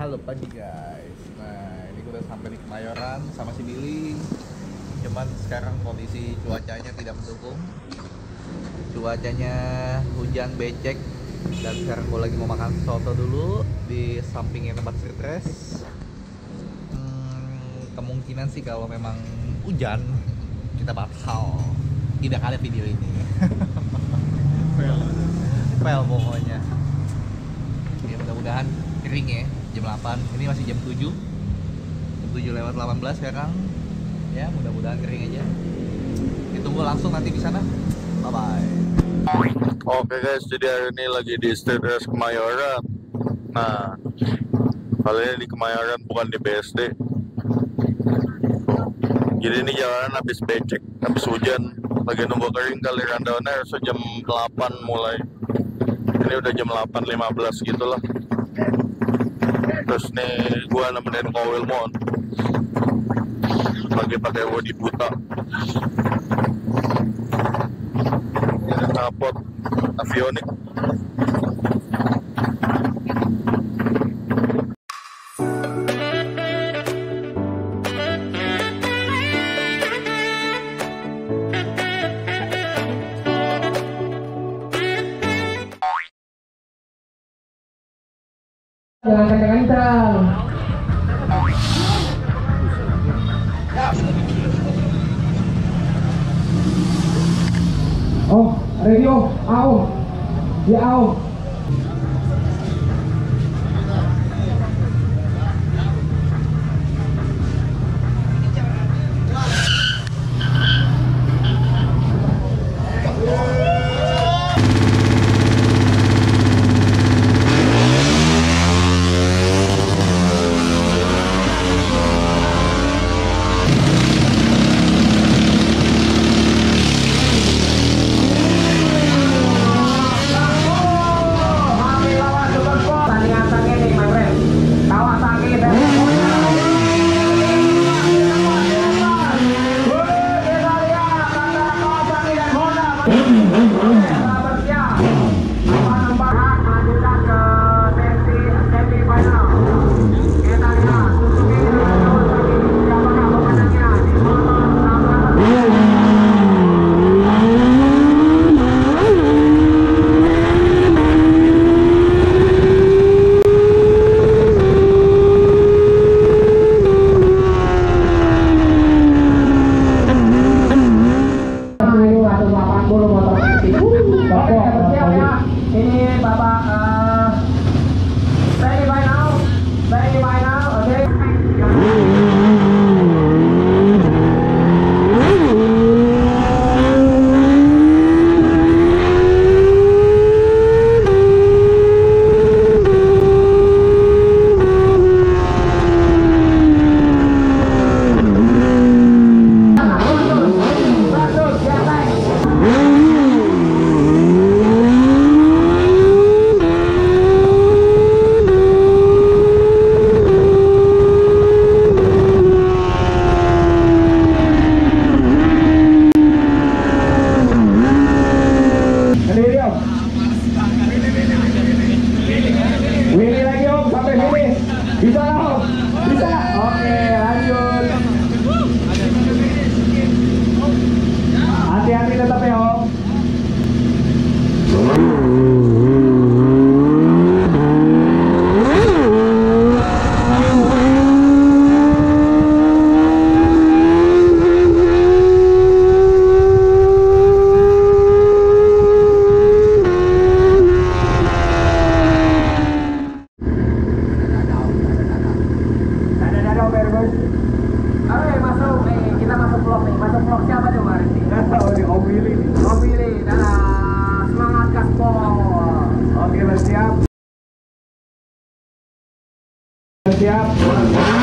Halo pagi guys. Nah ini udah sampai di Kemayoran sama si Billy. Cuman sekarang kondisi cuacanya tidak mendukung. Cuacanya hujan becek dan sekarang gue lagi mau makan soto dulu di sampingnya tempat street race. Hmm, kemungkinan sih kalau memang hujan kita batal. Tidak ada video ini. fail, fail pokoknya. Ya mudah-mudahan kering ya jam 8 ini masih jam 7 jam 7 lewat 18 sekarang ya mudah-mudahan kering aja ditunggu langsung nanti di sana bye bye Oke guys, jadi hari ini lagi di Race Kemayoran. Nah, kali ini di Kemayoran bukan di BSD. Jadi ini jalanan habis becek, habis hujan, lagi nunggu kering kali rundownnya harusnya jam 8 mulai. Ini udah jam 8.15 gitu lah. Terus nih gua nemenin Ko Wilmon lagi pakai body buta. Ini ada knalpot avionik. Jangan kencang-kencang. Oh, radio, au. Ya au. Dadah. Semangat gaspol. Oke siap. Siap.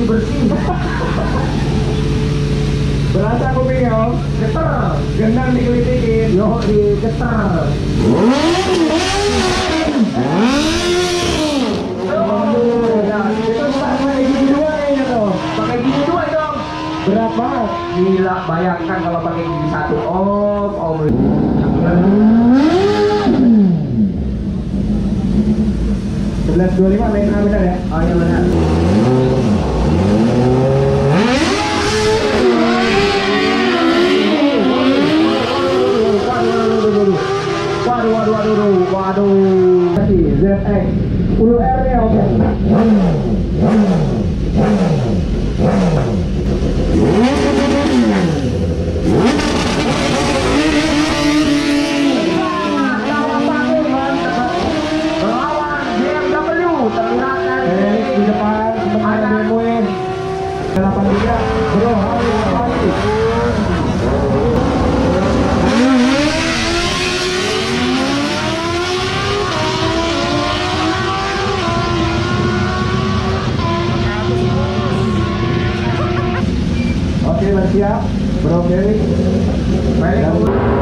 Jadi bersih. Berasa kupingnya om Geter. Gendang dikelitikin Yo di geter. Berapa? Gila, bayangkan kalau pakai gigi satu. Om, om. Sebelas dua lima benar ya? Oh iya benar. Di depan teman BMW 83 Bro harus Oke, bersiap Bro Felix Felix